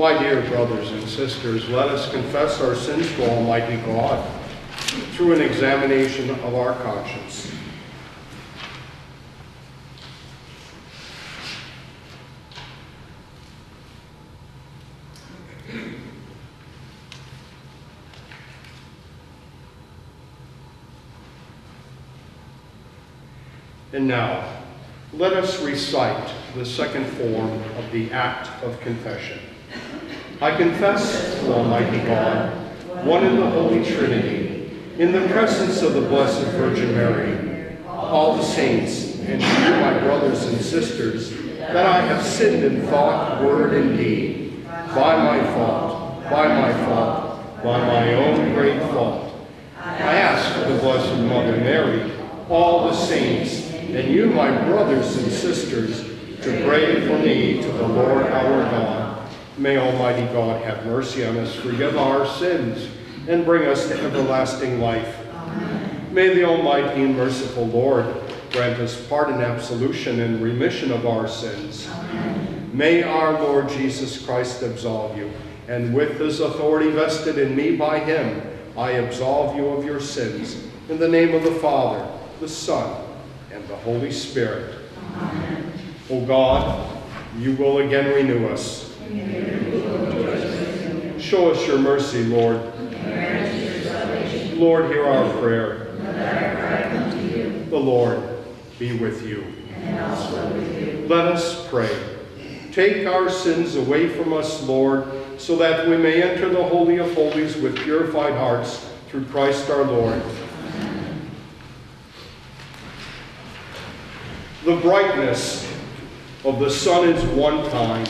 My dear brothers and sisters, let us confess our sins to Almighty God through an examination of our conscience. And now, let us recite the second form of the act of confession. I confess to Almighty God, one in the Holy Trinity, in the presence of the Blessed Virgin Mary, all the saints, and you, my brothers and sisters, that I have sinned in thought, word, and deed, by my fault, by my fault, by my own great fault. I ask of the Blessed Mother Mary, all the saints, and you, my brothers and sisters, to pray for me to the Lord our God. May Almighty God have mercy on us, forgive our sins, and bring us to everlasting life. May the Almighty and merciful Lord grant us pardon, absolution, and remission of our sins. May our Lord Jesus Christ absolve you, and with his authority vested in me by him, I absolve you of your sins. In the name of the Father, the Son, and the Holy Spirit. Amen. O God, you will again renew us. Show us your mercy, Lord. Lord, hear our prayer. The Lord be with you. Let us pray. Take our sins away from us, Lord, so that we may enter the Holy of Holies with purified hearts through Christ our Lord. The brightness of the sun is one time,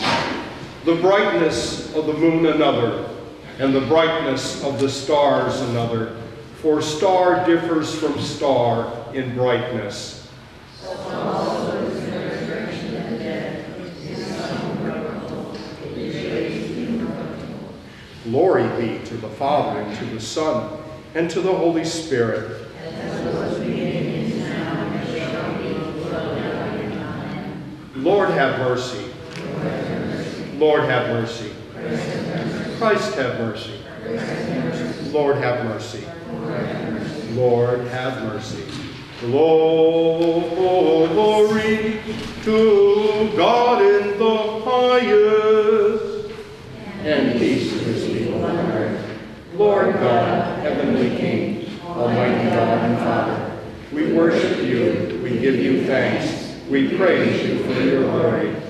the brightness of the moon another, and the brightness of the stars another. For star differs from star in brightness. Glory be to the Father, and to the Son, and to the Holy Spirit. Lord have mercy. Lord have mercy. Christ have mercy. Lord have mercy. Lord have mercy. Glory to God in the highest. And peace to his people on earth. Lord God, heavenly King, almighty God and Father, we worship you, we give you thanks, we praise you for your glory.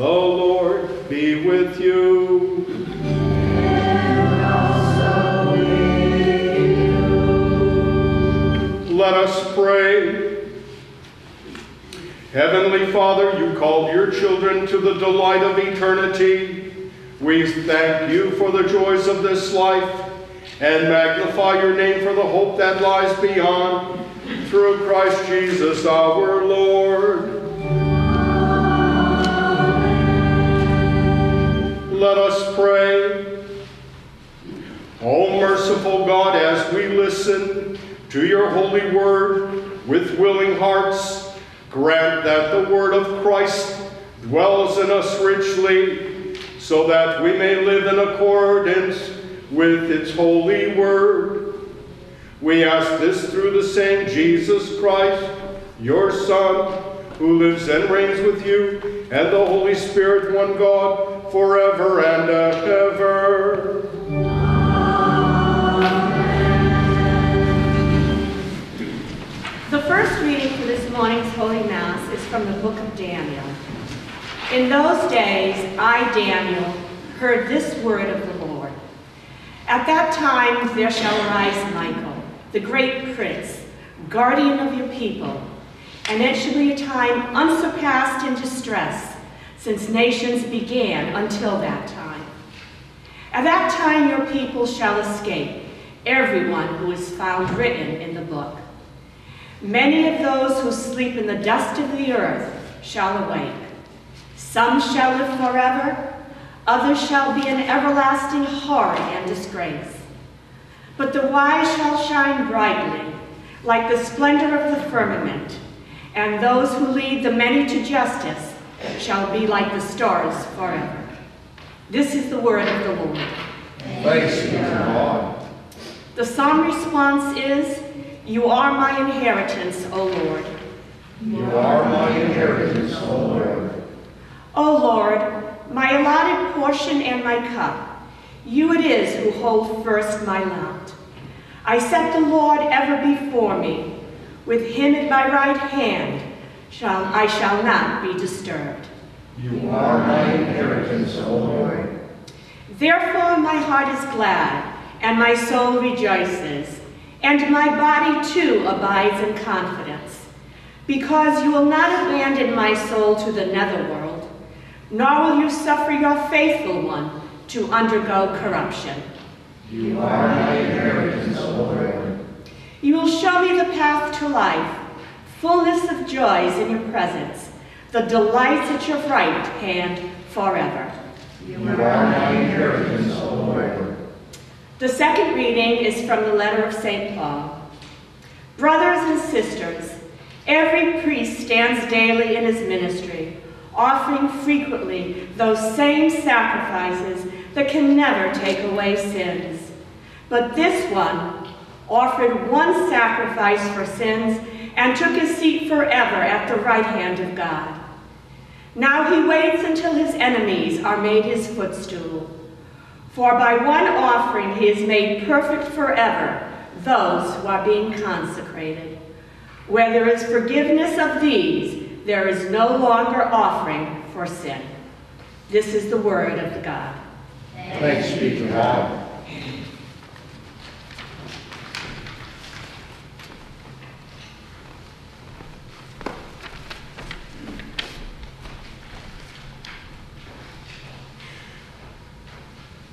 The Lord be with you. And also with you. Let us pray. Heavenly Father, you called your children to the delight of eternity. We thank you for the joys of this life and magnify your name for the hope that lies beyond. Through Christ Jesus our Lord. Let us pray. O merciful God, as we listen to your holy word with willing hearts, grant that the word of Christ dwells in us richly, so that we may live in accordance with its holy word. We ask this through the same Jesus Christ, your Son, who lives and reigns with you, and the Holy Spirit, one God, forever and ever. The first reading for this morning's Holy Mass is from the book of Daniel. In those days, I, Daniel, heard this word of the Lord. At that time there shall arise Michael, the great prince, guardian of your people, and it shall be a time unsurpassed in distress, since nations began until that time. At that time your people shall escape, everyone who is found written in the book. Many of those who sleep in the dust of the earth shall awake. Some shall live forever, others shall be in everlasting horror and disgrace. But the wise shall shine brightly, like the splendor of the firmament, and those who lead the many to justice shall be like the stars forever. This is the word of the Lord. Thanks be to God. The psalm response is, You are my inheritance, O Lord. You are my inheritance, O Lord. O Lord, my allotted portion and my cup, you it is who hold first my lot. I set the Lord ever before me, with him at my right hand, shall, I shall not be disturbed. You are my inheritance, O Lord. Therefore my heart is glad, and my soul rejoices, and my body too abides in confidence, because you will not abandon my soul to the netherworld, nor will you suffer your faithful one to undergo corruption. You are my inheritance, O Lord. You will show me the path to life, fullness of joys in your presence, the delights at your right hand forever. You are my inheritance, O Lord. The second reading is from the letter of St. Paul. Brothers and sisters, every priest stands daily in his ministry, offering frequently those same sacrifices that can never take away sins. But this one offered one sacrifice for sins and took his seat forever at the right hand of God. Now he waits until his enemies are made his footstool. For by one offering he has made perfect forever those who are being consecrated. Where there is forgiveness of these, there is no longer offering for sin. This is the word of the God. Thanks be to God.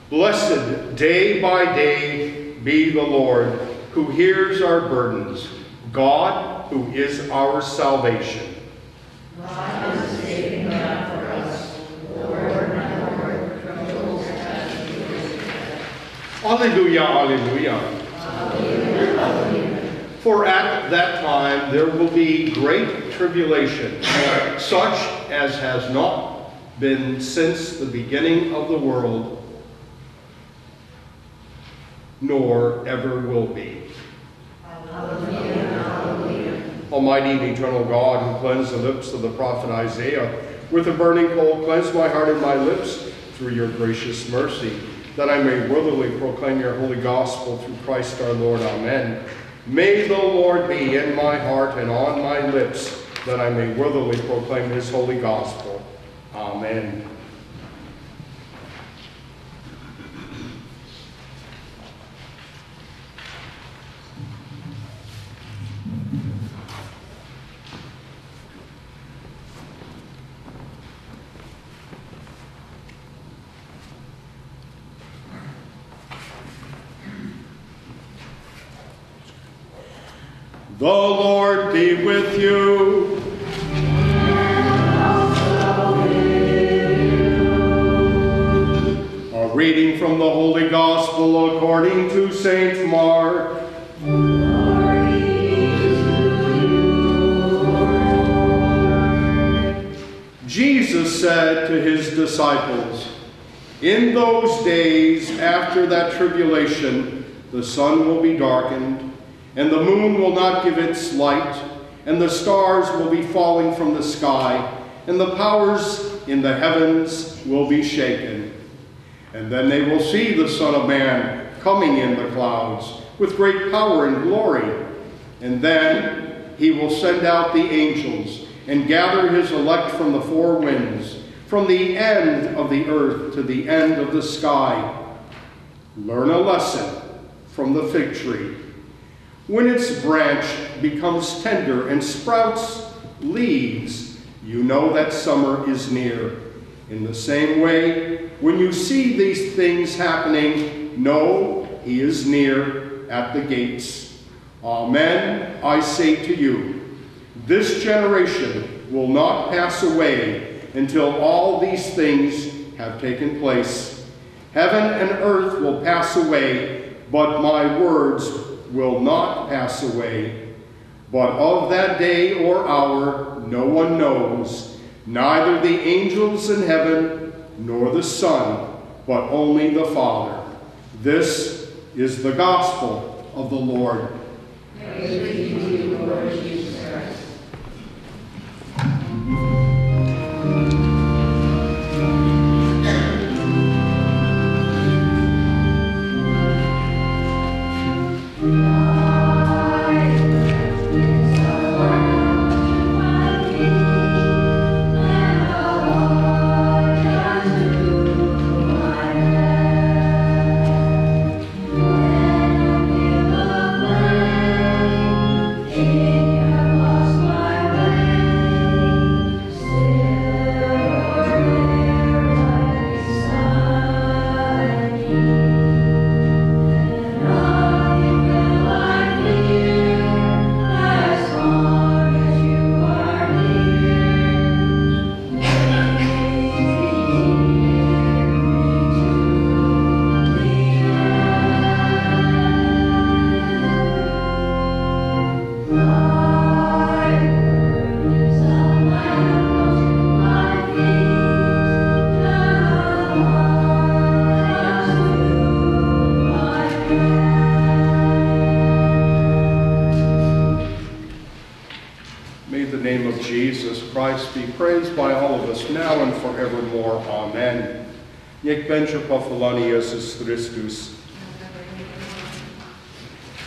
Blessed day by day be the Lord, who hears our burdens, God, who is our salvation. Alleluia, alleluia. For at that time there will be great tribulation, such as has not been since the beginning of the world, nor ever will be. Almighty and eternal God, who cleansed the lips of the prophet Isaiah with a burning coal, cleanse my heart and my lips through your gracious mercy, that I may worthily proclaim your holy gospel through Christ our Lord. Amen. May the Lord be in my heart and on my lips, that I may worthily proclaim his holy gospel. Amen. The Lord be with you. A reading from the Holy Gospel according to St. Mark. Jesus said to his disciples, In those days after that tribulation, the sun will be darkened, and the moon will not give its light, and the stars will be falling from the sky, and the powers in the heavens will be shaken. And then they will see the Son of Man coming in the clouds with great power and glory. And then he will send out the angels and gather his elect from the four winds, from the end of the earth to the end of the sky. Learn a lesson from the fig tree. When its branch becomes tender and sprouts leaves, you know that summer is near. In the same way, when you see these things happening, know he is near at the gates. Amen, I say to you, this generation will not pass away until all these things have taken place. Heaven and earth will pass away, but my words will not pass away. But of that day or hour no one knows, neither the angels in heaven nor the Son, but only the Father. This is the gospel of the Lord. May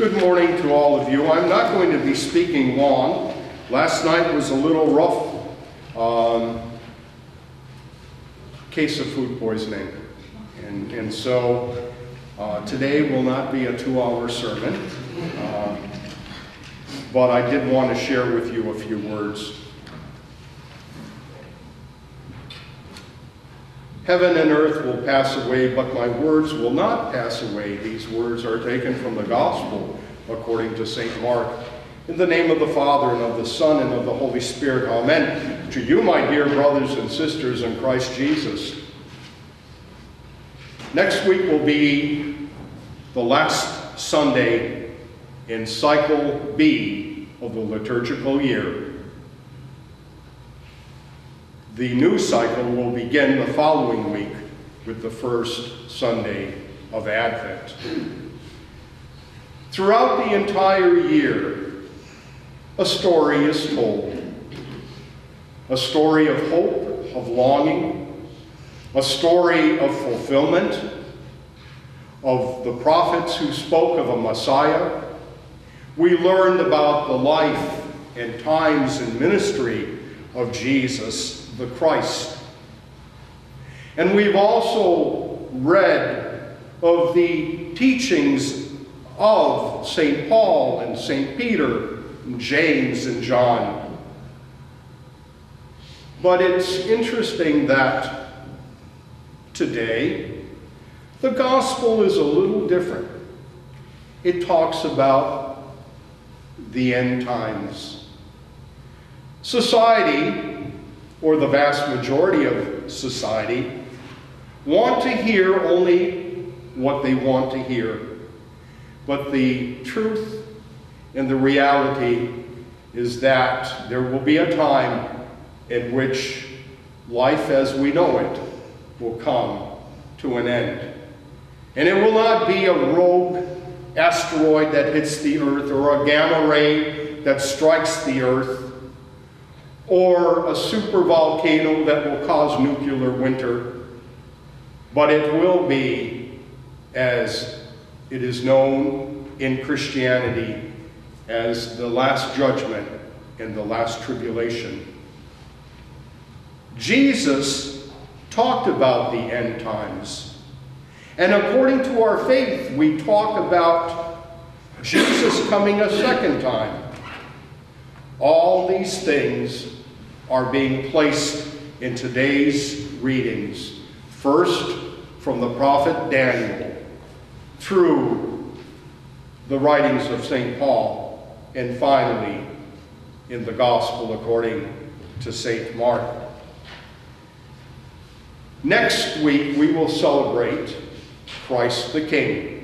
Good morning to all of you. I'm not going to be speaking long. Last night was a little rough. Um, case of food poisoning. And, and so uh, today will not be a two-hour sermon. Uh, but I did want to share with you a few words. Heaven and earth will pass away, but my words will not pass away. These words are taken from the Gospel according to St. Mark. In the name of the Father, and of the Son, and of the Holy Spirit, amen. To you, my dear brothers and sisters in Christ Jesus. Next week will be the last Sunday in cycle B of the liturgical year. The new cycle will begin the following week with the first Sunday of Advent. Throughout the entire year, a story is told. A story of hope, of longing, a story of fulfillment, of the prophets who spoke of a Messiah. We learned about the life and times and ministry of Jesus the Christ. And we've also read of the teachings of St. Paul and St. Peter, and James and John. But it's interesting that today the gospel is a little different. It talks about the end times. Society, or the vast majority of society, want to hear only what they want to hear. But the truth and the reality is that there will be a time in which life as we know it will come to an end. And it will not be a rogue asteroid that hits the earth or a gamma ray that strikes the earth or a super volcano that will cause nuclear winter, but it will be as it is known in Christianity as the last judgment and the last tribulation. Jesus talked about the end times. And according to our faith, we talk about Jesus coming a second time. All these things are being placed in today's readings. First, from the prophet Daniel, through the writings of St. Paul, and finally, in the Gospel according to St. Mark. Next week, we will celebrate Christ the King.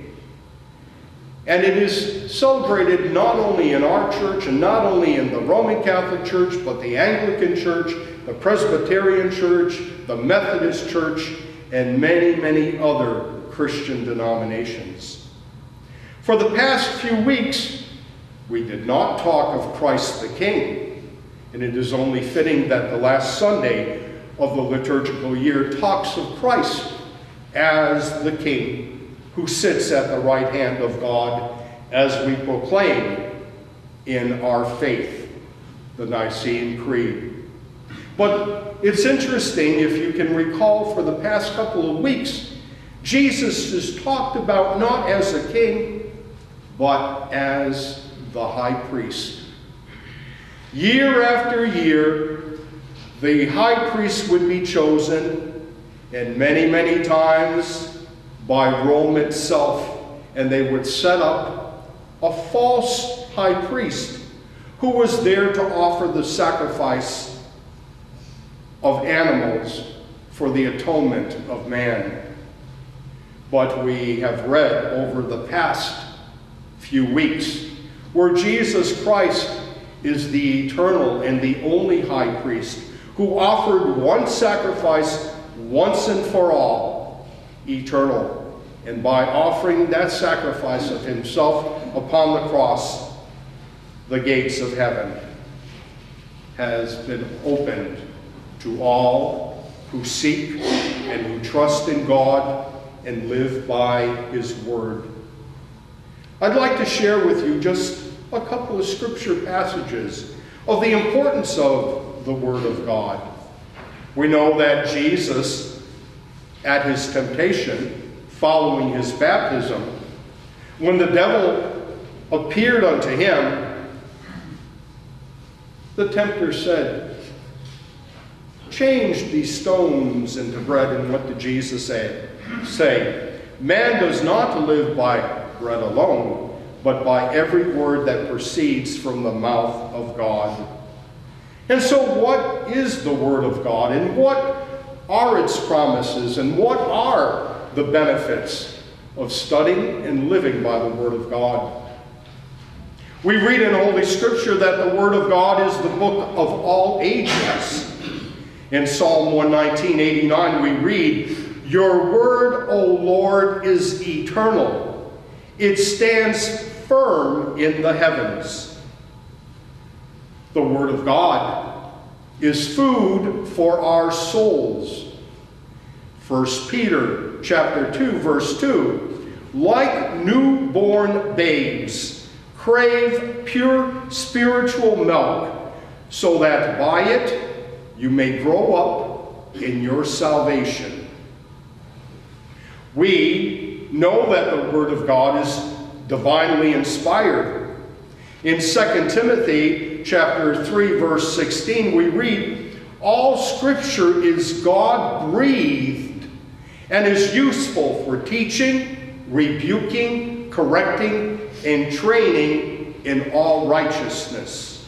And it is celebrated not only in our church and not only in the Roman Catholic Church, but the Anglican Church, the Presbyterian Church, the Methodist Church, and many, many other Christian denominations. For the past few weeks, we did not talk of Christ the King, and it is only fitting that the last Sunday of the liturgical year talks of Christ as the King who sits at the right hand of God as we proclaim in our faith, the Nicene Creed. But it's interesting, if you can recall, for the past couple of weeks, Jesus is talked about not as a king, but as the high priest. Year after year, the high priest would be chosen, and many, many times by Rome itself, and they would set up a false high priest who was there to offer the sacrifice of animals for the atonement of man. But we have read over the past few weeks where Jesus Christ is the eternal and the only high priest who offered one sacrifice once and for all, eternal. And by offering that sacrifice of himself upon the cross, the gates of heaven has been opened to all who seek and who trust in God and live by his word. I'd like to share with you just a couple of scripture passages of the importance of the Word of God. We know that Jesus, at his temptation, following his baptism, when the devil appeared unto him, the tempter said, Change these stones into bread. And what did Jesus say? Say, Man does not live by bread alone, but by every word that proceeds from the mouth of God. And so, what is the Word of God, and what are its promises, and what are the benefits of studying and living by the Word of God? We read in Holy Scripture that the Word of God is the book of all ages. In Psalm 119, 89, we read, Your Word, O Lord, is eternal. It stands firm in the heavens the Word of God, is food for our souls. 1 Peter chapter 2, verse 2. Like newborn babes, crave pure spiritual milk, so that by it you may grow up in your salvation. We know that the Word of God is divinely inspired. In 2 Timothy chapter 3, verse 16, we read, All scripture is God breathed and is useful for teaching, rebuking, correcting, and training in all righteousness.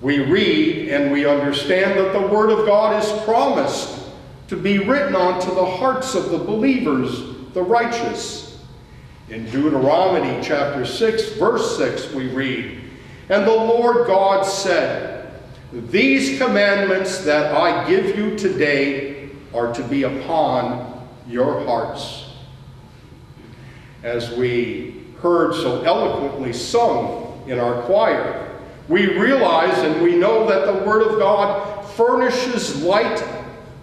We read and we understand that the Word of God is promised to be written onto the hearts of the believers, the righteous. In Deuteronomy chapter 6, verse 6, we read, And the Lord God said, These commandments that I give you today are to be upon your hearts. As we heard so eloquently sung in our choir, we realize and we know that the Word of God furnishes light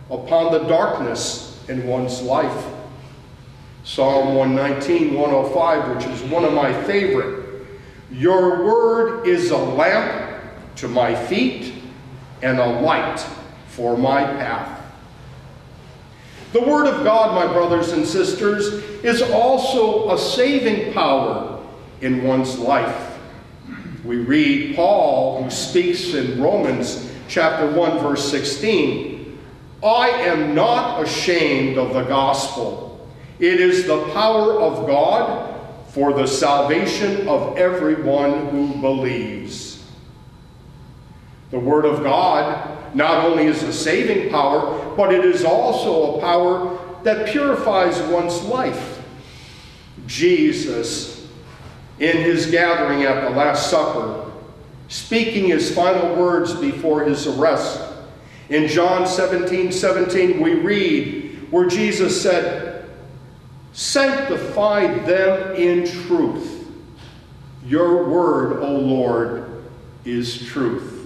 upon the darkness in one's life. Psalm 119, 105, which is one of my favorite. Your word is a lamp to my feet and a light for my path. The Word of God, my brothers and sisters, is also a saving power in one's life. We read Paul, who speaks in Romans chapter 1, verse 16, I am not ashamed of the gospel. It is the power of God for the salvation of everyone who believes. The Word of God not only is a saving power, but it is also a power that purifies one's life. Jesus, in his gathering at the Last Supper, speaking his final words before his arrest, in John 17 17, we read where Jesus said, Sanctify them in truth. Your word, O Lord, is truth.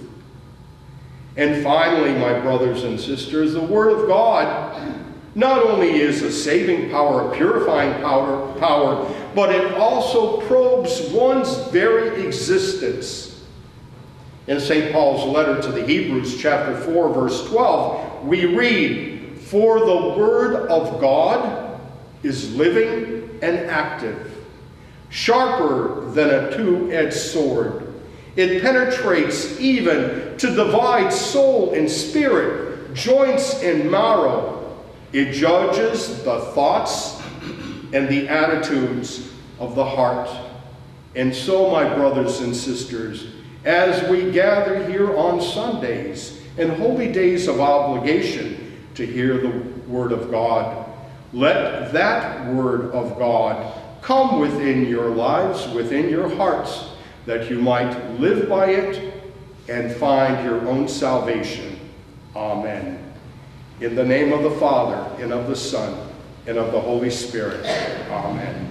And finally, my brothers and sisters, the Word of God not only is a saving power, a purifying power, power, but it also probes one's very existence. In St. Paul's letter to the Hebrews, chapter 4, verse 12, we read, For the Word of God is living and active, sharper than a two edged sword it penetrates even to divide soul and spirit, joints and marrow. It judges the thoughts and the attitudes of the heart. And so, my brothers and sisters, as we gather here on Sundays and holy days of obligation to hear the Word of God, let that Word of God come within your lives, within your hearts that you might live by it and find your own salvation. Amen. In the name of the Father, and of the Son, and of the Holy Spirit. Amen.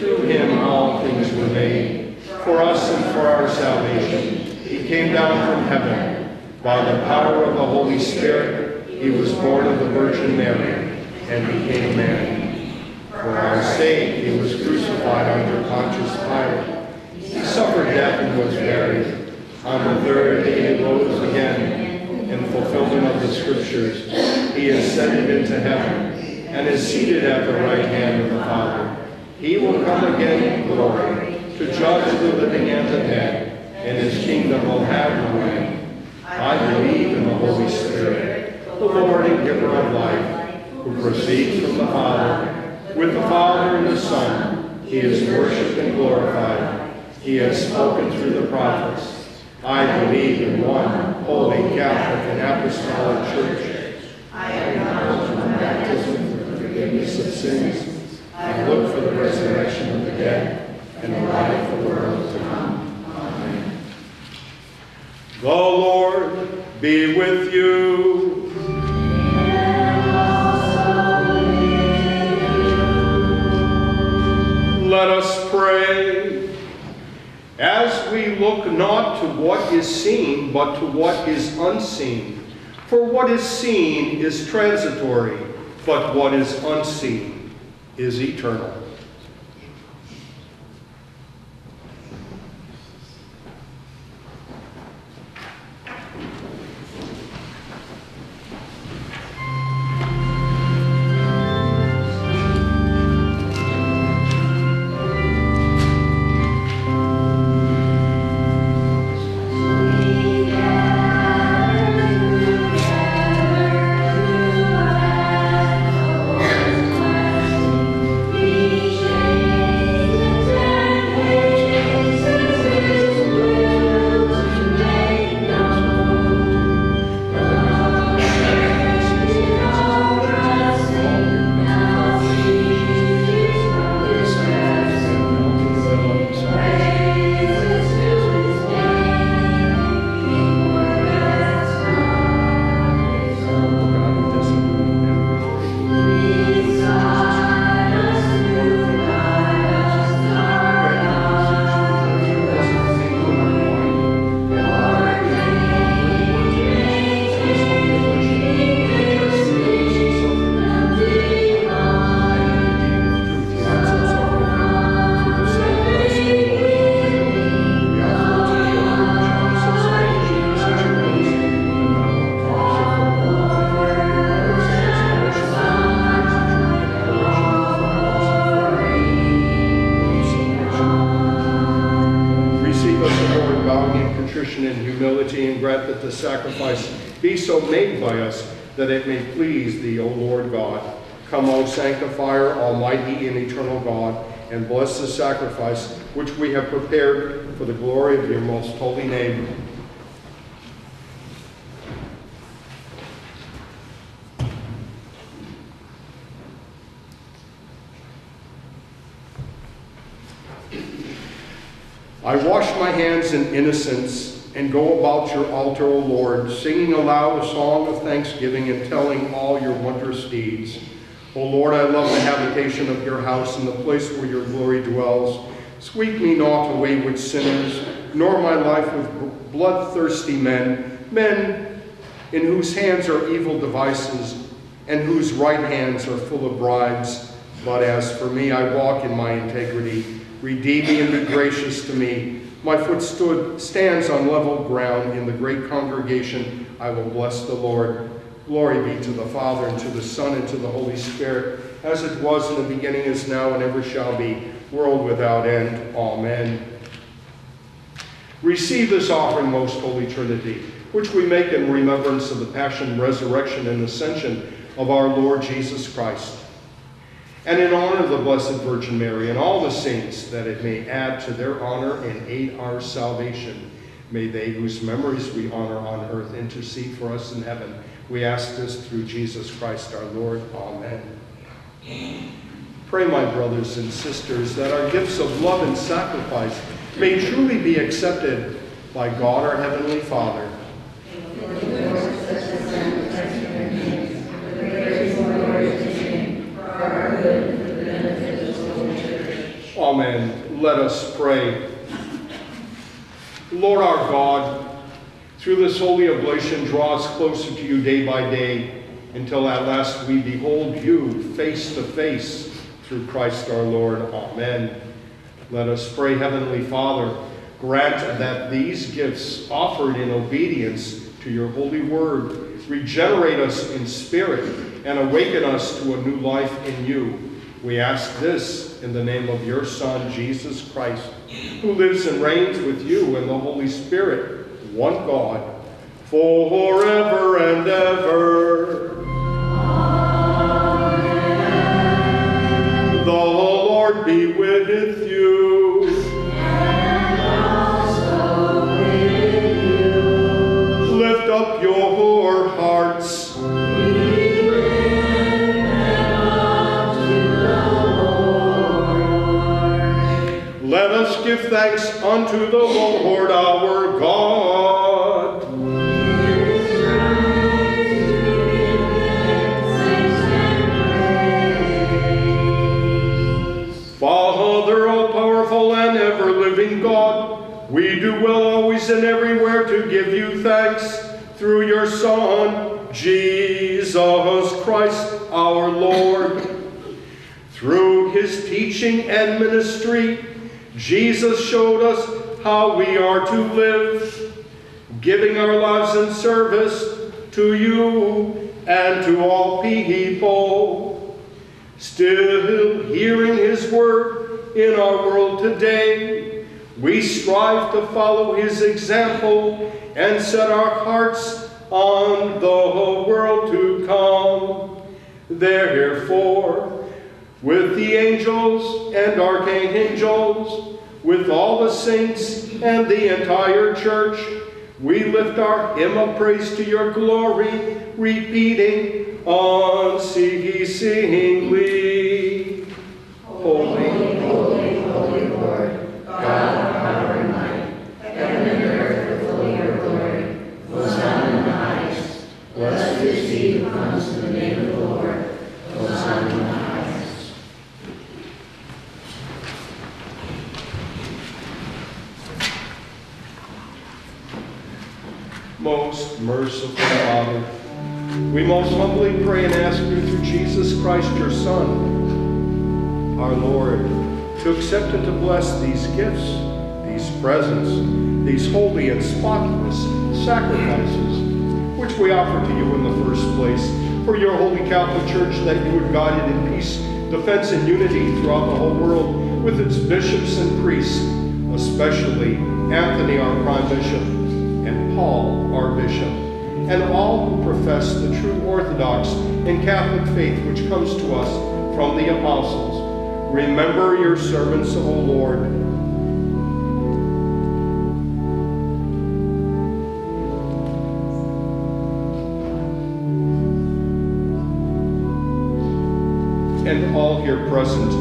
Through him all things were made. For us and for our salvation, he came down from heaven. By the power of the Holy Spirit, he was born of the Virgin Mary and became man. For our sake, he was crucified under Pontius Pilate. He suffered death and was buried. On the third day, he rose again. In fulfillment of the Scriptures, he ascended into heaven and is seated at the right hand of the Father. He will come again in glory to judge the living and the dead, and his kingdom will have no end. I believe in the Holy Spirit, the Lord and giver of life, who proceeds from the Father. With the Father and the Son, he is worshipped and glorified. He has spoken through the prophets. I believe in one holy Catholic and apostolic church. I acknowledge my baptism for the forgiveness of sins. I look for the resurrection of the dead and the life of the world to come. Amen. The Lord be with you. And also with you. Let us pray. As we look not to what is seen, but to what is unseen. For what is seen is transitory, but what is unseen is eternal. For the glory of your most holy name. I wash my hands in innocence and go about your altar, O Lord, singing aloud a song of thanksgiving and telling all your wondrous deeds. O Lord, I love the habitation of your house and the place where your glory dwells. Sweep me not away with sinners, nor my life with bloodthirsty men, men in whose hands are evil devices and whose right hands are full of bribes. But as for me, I walk in my integrity. Redeem me and be gracious to me. My foot stood, stands on level ground in the great congregation. I will bless the Lord. Glory be to the Father, and to the Son, and to the Holy Spirit, as it was in the beginning, is now, and ever shall be, world without end. Amen. Receive this offering, most holy Trinity, which we make in remembrance of the passion, resurrection, and ascension of our Lord Jesus Christ and in honor of the Blessed Virgin Mary and all the saints, that it may add to their honor and aid our salvation. May they whose memories we honor on earth intercede for us in heaven. We ask this through Jesus Christ our Lord. Amen. Pray, my brothers and sisters, that our gifts of love and sacrifice may truly be accepted by God our Heavenly Father. Amen. Let us pray. Lord our God, through this holy oblation, draw us closer to you day by day until at last we behold you face to face through Christ our Lord. Amen. Let us pray, Heavenly Father, grant that these gifts offered in obedience to your holy word regenerate us in spirit and awaken us to a new life in you. We ask this in the name of your Son, Jesus Christ, who lives and reigns with you in the Holy Spirit, one God, for forever and ever. Thanks unto the Lord our God. Father, all powerful and ever living God, we do well always and everywhere to give you thanks through your Son, Jesus Christ our Lord. Through his teaching and ministry, Jesus showed us how we are to live, giving our lives in service to you and to all people. Still hearing his word in our world today, we strive to follow his example and set our hearts on the whole world to come. Therefore, with the angels and archangels, with all the saints and the entire church, we lift our hymn of praise to your glory, repeating unceasingly. Holy, holy Lord, God of power and might, heaven and earth are full of your glory. Hosanna in the highest. Blessed is he who comes in the name of the Lord. Hosanna in the highest. Most merciful Father, we most humbly pray and ask you through Jesus Christ, your Son, our Lord, to accept and to bless these gifts, these presents, these holy and spotless sacrifices, which we offer to you in the first place, for your holy Catholic Church, that you would guide it in peace, defense, and unity throughout the whole world, with its bishops and priests, especially Anthony, our prime bishop, Paul, our bishop, and all who profess the true Orthodox and Catholic faith which comes to us from the apostles. Remember your servants, O Lord. And all here present,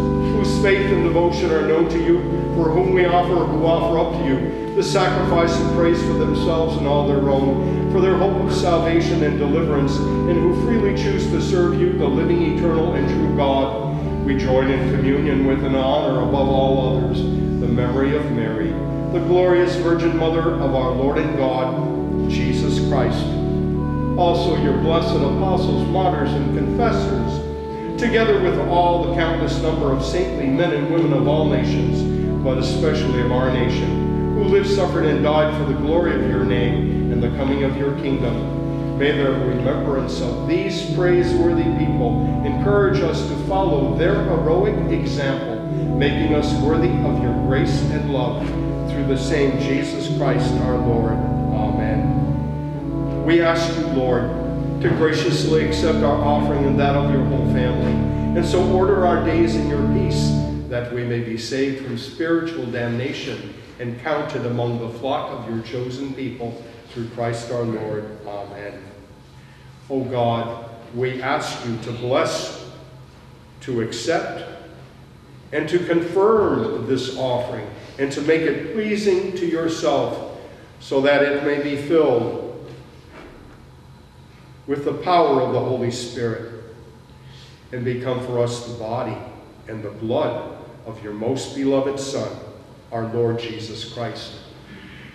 devotion are known to you, for whom we offer, who offer up to you, the sacrifice and praise for themselves and all their own, for their hope of salvation and deliverance, and who freely choose to serve you, the living, eternal, and true God. We join in communion with and honor above all others the memory of Mary, the glorious Virgin Mother of our Lord and God, Jesus Christ. Also your blessed apostles, martyrs, and confessors, together with all the countless number of saintly men and women of all nations, but especially of our nation, who lived, suffered, and died for the glory of your name and the coming of your kingdom. May the remembrance of these praiseworthy people encourage us to follow their heroic example, making us worthy of your grace and love, through the same Jesus Christ our Lord. Amen. We ask you, Lord, to graciously accept our offering and that of your whole family, and so order our days in your peace, that we may be saved from spiritual damnation and counted among the flock of your chosen people, through Christ our Lord. Amen. O God, we ask you to bless, to accept, and to confirm this offering, and to make it pleasing to yourself, so that it may be filled with the power of the Holy Spirit and become for us the body and the blood of your most beloved Son, our Lord Jesus Christ.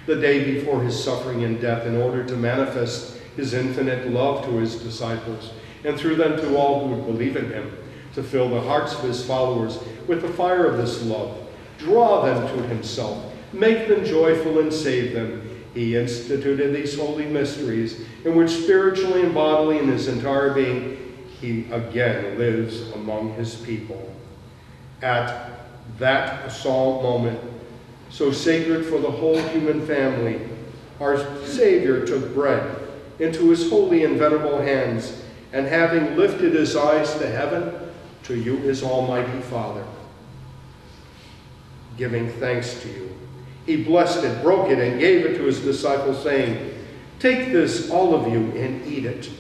The day before his suffering and death, in order to manifest his infinite love to his disciples, and through them to all who would believe in him, to fill the hearts of his followers with the fire of this love, draw them to himself, make them joyful and save them, he instituted these holy mysteries in which spiritually and bodily in his entire being he again lives among his people. At that solemn moment, so sacred for the whole human family, our Savior took bread into his holy and venerable hands, and having lifted his eyes to heaven, to you, his almighty Father, giving thanks to you, he blessed it, broke it, and gave it to his disciples, saying, Take this, all of you, and eat it,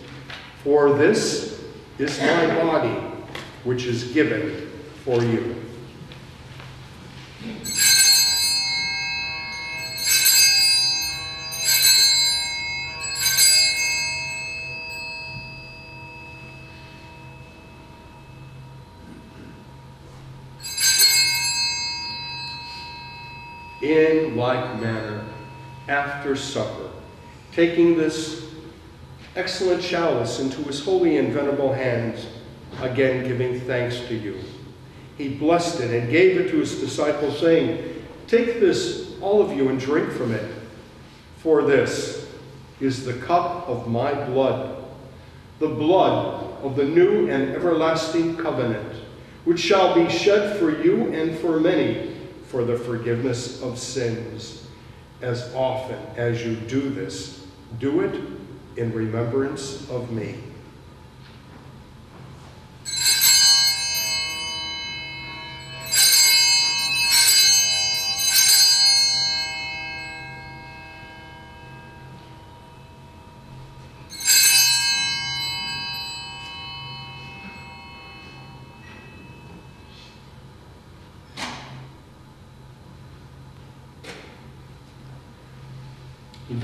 for this is my body, which is given for you. In like manner, after supper, taking this excellent chalice into his holy and venerable hands, again giving thanks to you. He blessed it and gave it to his disciples, saying, Take this, all of you, and drink from it. For this is the cup of my blood, the blood of the new and everlasting covenant, which shall be shed for you and for many for the forgiveness of sins. As often as you do this, do it in remembrance of me.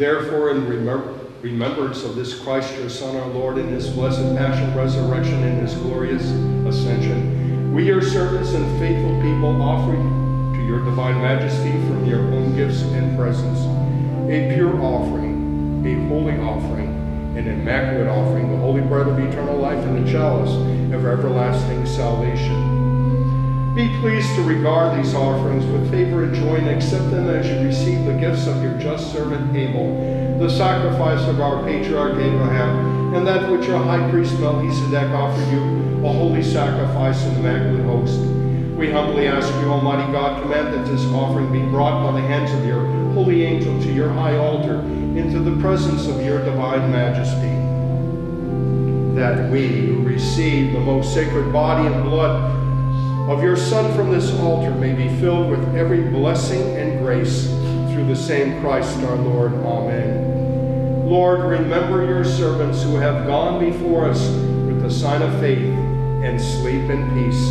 Therefore, in remem- remembrance of this Christ, your Son, our Lord, in his blessed passion, resurrection, and his glorious ascension, we, your servants and faithful people, offer to your divine majesty from your own gifts and presents a pure offering, a holy offering, an immaculate offering, the holy bread of eternal life and the chalice of everlasting salvation. Be pleased to regard these offerings with favor and joy and accept them as you receive the gifts of your just servant Abel, the sacrifice of our patriarch Abraham, and that which your high priest Melchizedek offered you, a holy sacrifice and immaculate host. We humbly ask you, Almighty God, command that this offering be brought by the hands of your holy angel to your high altar into the presence of your divine majesty. That we who receive the most sacred body and blood of your Son from this altar may be filled with every blessing and grace through the same Christ our Lord. Amen. Lord, remember your servants who have gone before us with the sign of faith and sleep in peace.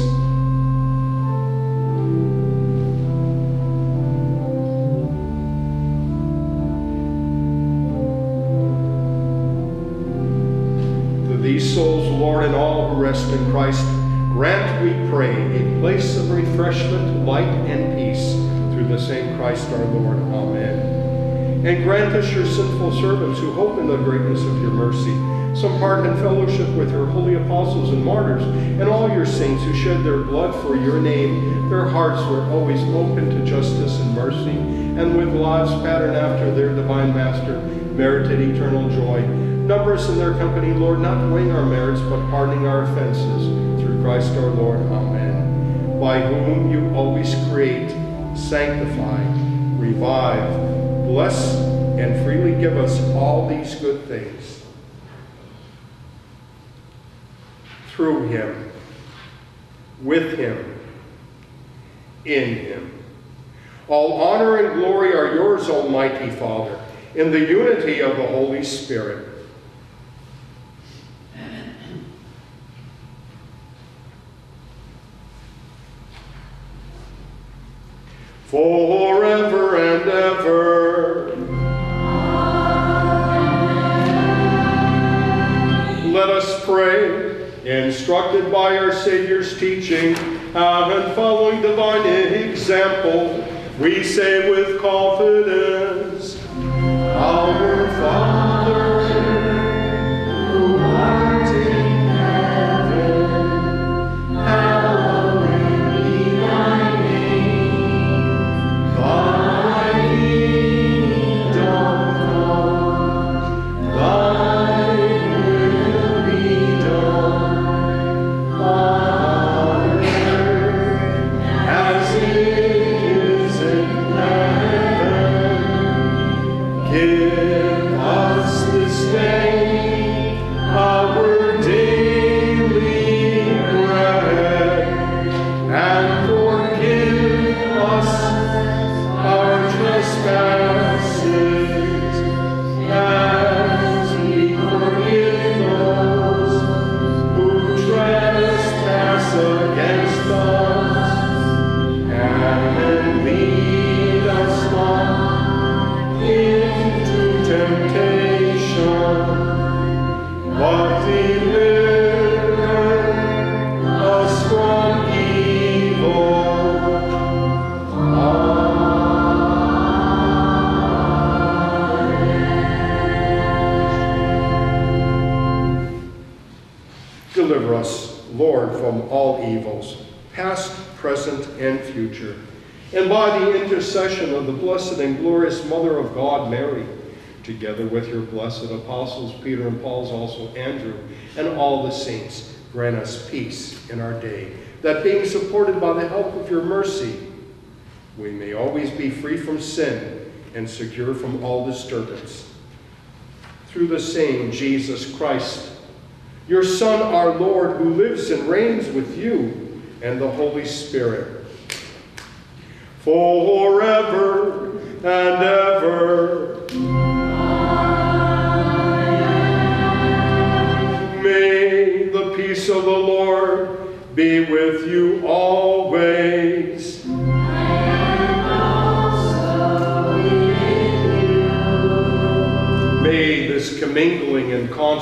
To these souls, Lord, and all who rest in Christ, Grant, we pray, a place of refreshment, light, and peace through the same Christ our Lord. Amen. And grant us, your sinful servants who hope in the greatness of your mercy, some part in fellowship with your holy apostles and martyrs, and all your saints who shed their blood for your name. Their hearts were always open to justice and mercy, and with lives patterned after their divine master, merited eternal joy. Number us in their company, Lord, not weighing our merits, but pardoning our offenses Christ our Lord. Amen. By whom you always create, sanctify, revive, bless, and freely give us all these good things. Through him, with him, in him. All honor and glory are yours, Almighty Father, in the unity of the Holy Spirit forever and ever. Amen. Let us pray, instructed by our Savior's teaching and following divine example, we say with confidence, your blessed apostles, Peter and Paul's also Andrew, and all the saints, grant us peace in our day, that being supported by the help of your mercy, we may always be free from sin and secure from all disturbance. Through the same Jesus Christ, your Son, our Lord, who lives and reigns with you and the Holy Spirit, forever and ever.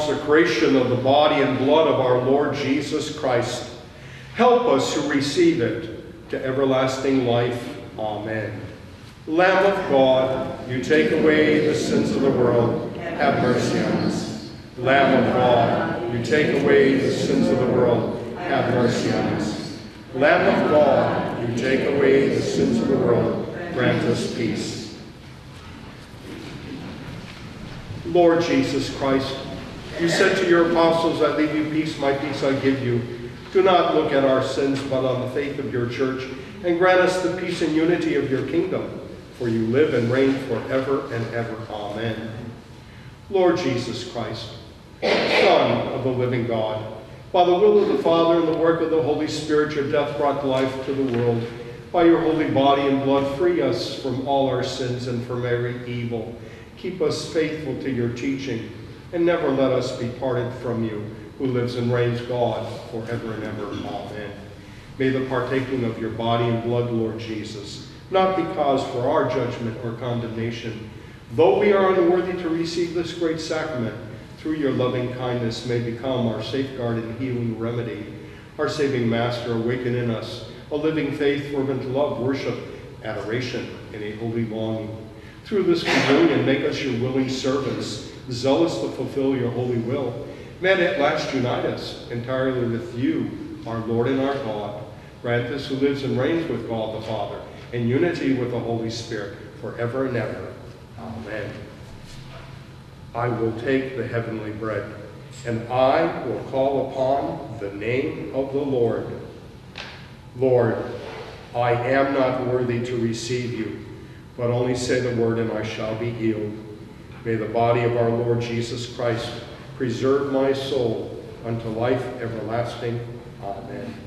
Consecration of the body and blood of our Lord Jesus Christ help us who receive it to everlasting life. Amen. Lamb of God, you take away the sins of the world, have mercy on us. Lamb of God, you take away the sins of the world, have mercy on us. Lamb of God, you take away the sins of the world, grant us peace. Lord Jesus Christ, you said to your apostles, I leave you peace, my peace I give you. Do not look at our sins, but on the faith of your church, and grant us the peace and unity of your kingdom. For you live and reign forever and ever. Amen. Lord Jesus Christ, Son of the living God, by the will of the Father and the work of the Holy Spirit, your death brought life to the world. By your holy body and blood, free us from all our sins and from every evil. Keep us faithful to your teaching, and never let us be parted from you, who lives and reigns God forever and ever. Amen. May the partaking of your body and blood, Lord Jesus, not be cause for our judgment or condemnation, though we are unworthy to receive this great sacrament, through your loving kindness may become our safeguard and healing remedy. Our saving Master, awaken in us a living faith, fervent love, worship, adoration, and a holy longing. Through this communion, make us your willing servants, zealous to fulfill your holy will. May at last unite us entirely with you, our Lord and our God. Grant this who lives and reigns with God the Father, in unity with the Holy Spirit, forever and ever. Amen. I will take the heavenly bread, and I will call upon the name of the Lord. Lord, I am not worthy to receive you, but only say the word and I shall be healed. May the body of our Lord Jesus Christ preserve my soul unto life everlasting. Amen.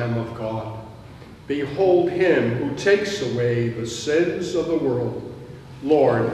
Lamb of God. Behold him who takes away the sins of the world. Lord,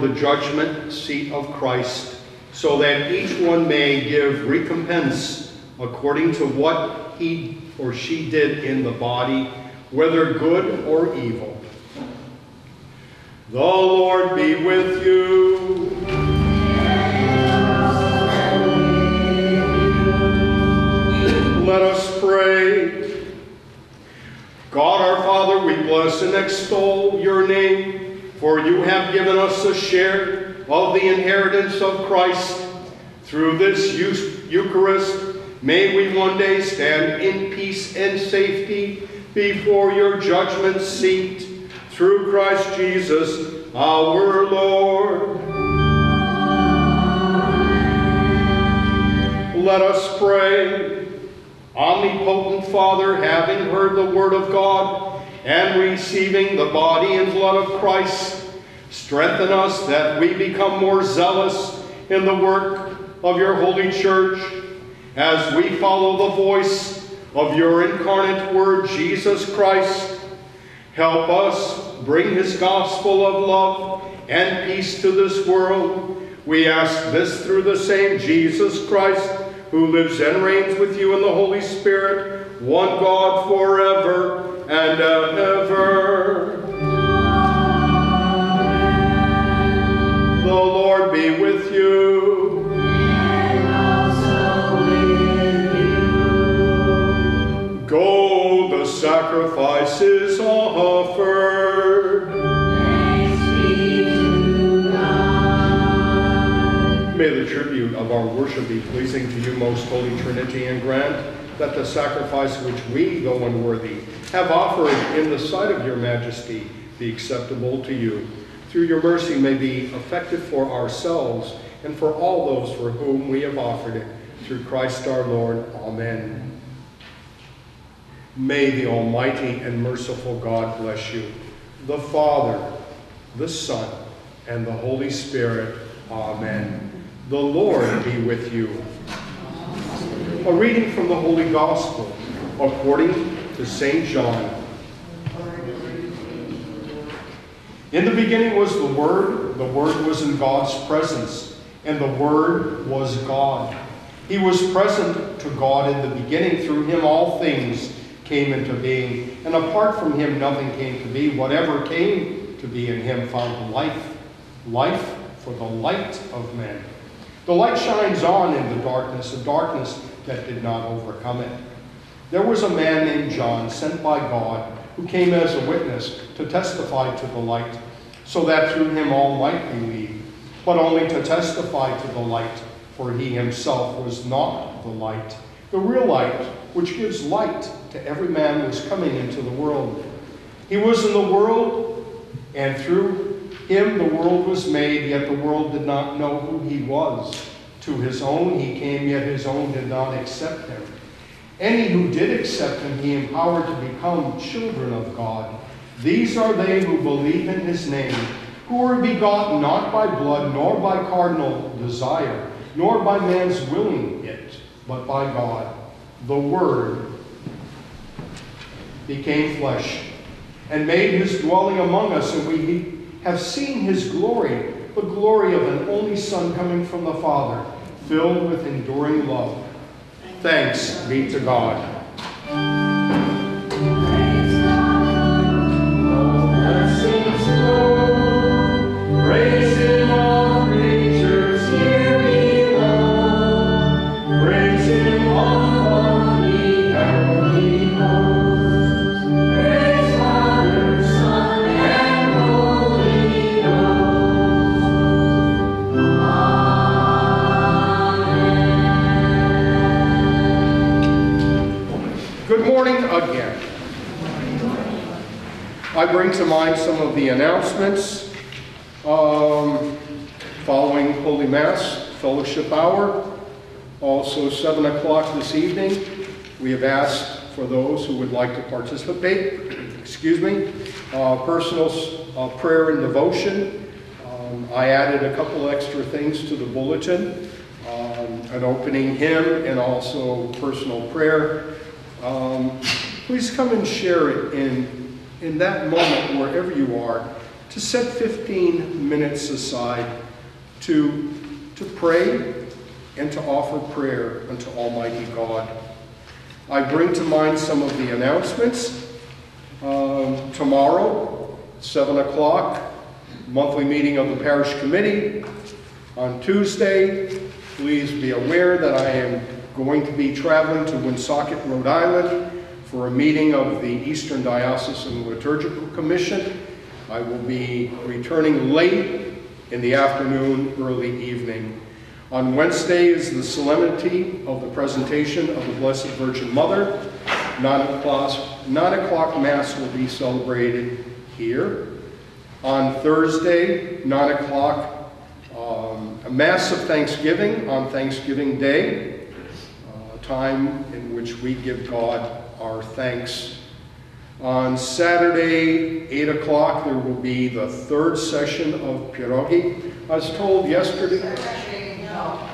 the judgment seat of Christ, so that each one may give recompense according to what he or she did in the body, whether good or evil. Us a share of the inheritance of Christ. Through this Eucharist, may we one day stand in peace and safety before your judgment seat. Through Christ Jesus, our Lord. Let us pray. Omnipotent Father, having heard the word of God and receiving the body and blood of Christ, strengthen us that we become more zealous in the work of your holy church as we follow the voice of your incarnate word, Jesus Christ. Help us bring his gospel of love and peace to this world. We ask this through the same Jesus Christ, who lives and reigns with you in the Holy Spirit, one God forever and ever. The Lord be with you. And also with you. Go, the sacrifice is offered. Thanks be to God. May the tribute of our worship be pleasing to you, most holy Trinity, and grant that the sacrifice which we, though unworthy, have offered in the sight of your majesty be acceptable to you. Through your mercy may be effective for ourselves and for all those for whom we have offered it. Through Christ our Lord. Amen. May the Almighty and merciful God bless you, the Father, the Son, and the Holy Spirit. Amen. The Lord be with you. A reading from the Holy Gospel according to St. John. In the beginning was the Word, the Word was in God's presence, and the Word was God. He was present to God in the beginning. Through him all things came into being, and apart from him nothing came to be. Whatever came to be in him found life, life for the light of men. The light shines on in the darkness, a darkness that did not overcome it. There was a man named John, sent by God, who came as a witness to testify to the light, so that through him all might believe, but only to testify to the light, for he himself was not the light. The real light, which gives light to every man, was coming into the world. He was in the world, and through him the world was made, yet the world did not know who he was. To his own he came, yet his own did not accept him. Any who did accept him, he empowered to become children of God. These are they who believe in his name, who were begotten not by blood, nor by carnal desire, nor by man's willing it, but by God. The Word became flesh and made his dwelling among us, and we have seen his glory, the glory of an only Son coming from the Father, filled with enduring love. Thanks be to God. Bring to mind some of the announcements. Um, following Holy Mass, Fellowship Hour, also 7 o'clock this evening. We have asked for those who would like to participate, excuse me, uh, personal uh, prayer and devotion. Um, I added a couple extra things to the bulletin, um, an opening hymn and also personal prayer. Um, please come and share it in, in that moment wherever you are to set 15 minutes aside to, to pray and to offer prayer unto Almighty God. I bring to mind some of the announcements. Um, tomorrow, 7 o'clock, monthly meeting of the parish committee. On Tuesday, please be aware that I am going to be traveling to Woonsocket, Rhode Island for a meeting of the Eastern Diocesan Liturgical Commission. I will be returning late in the afternoon, early evening. On Wednesday is the solemnity of the presentation of the Blessed Virgin Mother. Nine o'clock, nine o'clock Mass will be celebrated here. On Thursday, nine o'clock, um, a Mass of Thanksgiving on Thanksgiving Day. A time in which we give God our thanks. On Saturday, 8 o'clock, there will be the third session of Pierogi. I was told yesterday. No.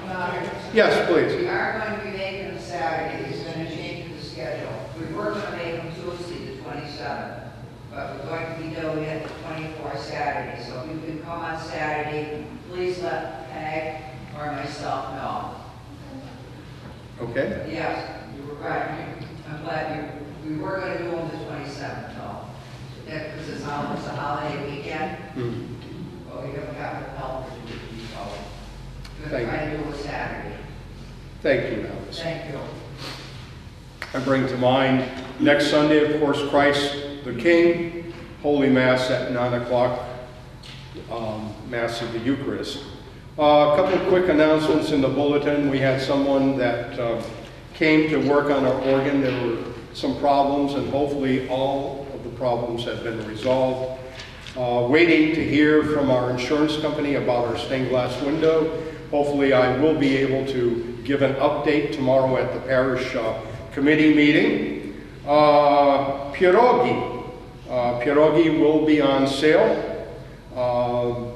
Yes, please. We are going to be making them Saturday, he's going to change the schedule. We were going to make them Tuesday, the twenty-seventh, but we're going to be doing it the twenty-fourth Saturday. So if you can come on Saturday, please let Peg or myself know. Okay? Yes, you were right, I'm glad you, we were going to do them the twenty-seventh, though. That, because it's hol- it's a holiday weekend, but we haven't got the help to do it, so. We're Thank trying to do it Saturday. Thank you, Alice. Thank you. I bring to mind next Sunday, of course, Christ the King, Holy Mass at 9 o'clock, um, Mass of the Eucharist. Uh, a couple of quick announcements in the bulletin. We had someone that um, came to work on our organ. There were some problems, and hopefully all of the problems have been resolved. Uh, waiting to hear from our insurance company about our stained glass window. Hopefully, I will be able to give an update tomorrow at the parish uh, committee meeting. Uh, pierogi. Uh, pierogi will be on sale, um,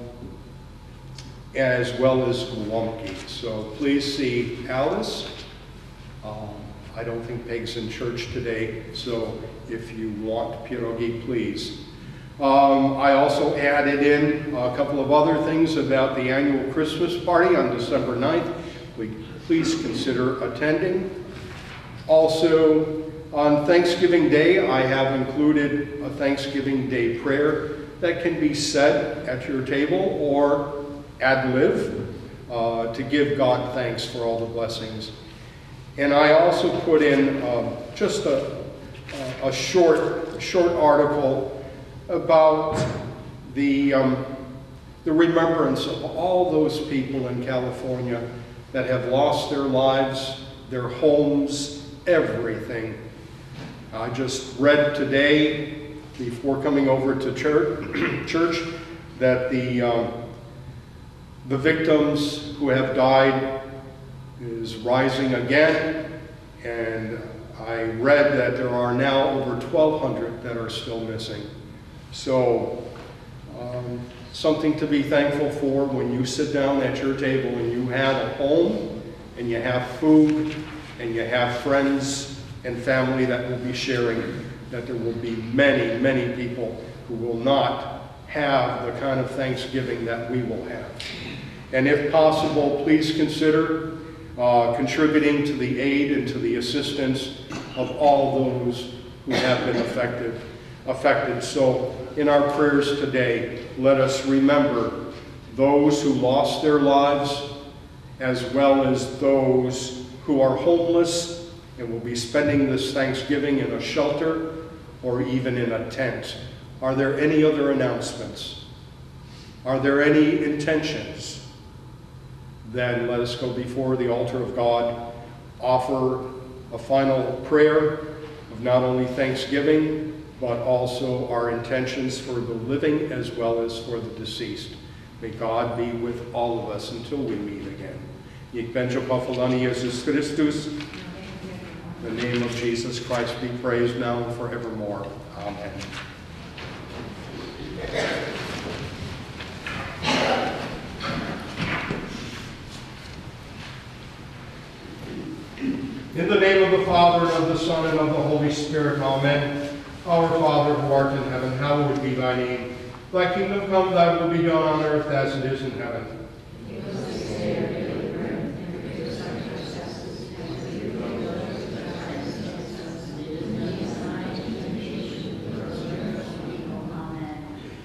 as well as guamki. So please see Alice. I don't think Peg's in church today, so if you want pierogi, please. Um, I also added in a couple of other things about the annual Christmas party on December 9th. We- Please consider attending. Also, on Thanksgiving Day, I have included a Thanksgiving Day prayer that can be said at your table or ad lib uh, to give God thanks for all the blessings. And I also put in um, just a, a short, short article about the, um, the remembrance of all those people in California that have lost their lives, their homes, everything. I just read today, before coming over to church, church that the, um, the victims who have died is rising again, and I read that there are now over 1,200 that are still missing. So, um, something to be thankful for when you sit down at your table and you have a home, and you have food, and you have friends and family that will be sharing, that there will be many, many people who will not have the kind of Thanksgiving that we will have. And if possible, please consider uh, contributing to the aid and to the assistance of all those who have been affected. affected. So in our prayers today, let us remember those who lost their lives as well as those who are homeless and will be spending this Thanksgiving in a shelter or even in a tent. Are there any other announcements? Are there any intentions? Then let us go before the altar of God, offer a final prayer of not only thanksgiving, but also our intentions for the living as well as for the deceased. May God be with all of us until we meet again. Jezus Chrystus. The name of Jesus Christ be praised now and forevermore. Amen. In the name of the Father, and of the Son, and of the Holy Spirit, Amen. Our Father who art in heaven, hallowed be thy name. Thy kingdom come, thy will be done on earth as it is in heaven.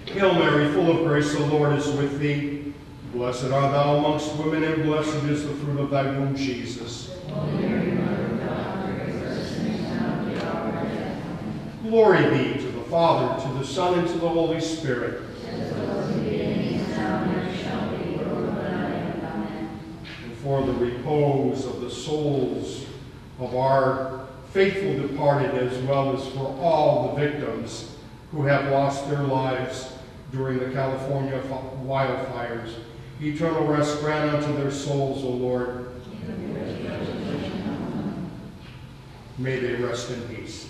Hail Mary, full of grace, the Lord is with thee. Blessed art thou amongst women, and blessed is the fruit of thy womb, Jesus. Glory be to the Father, to the Son, and to the Holy Spirit. And for the repose of the souls of our faithful departed, as well as for all the victims who have lost their lives during the California wildfires. Eternal rest grant unto their souls, O Lord. May they rest in peace.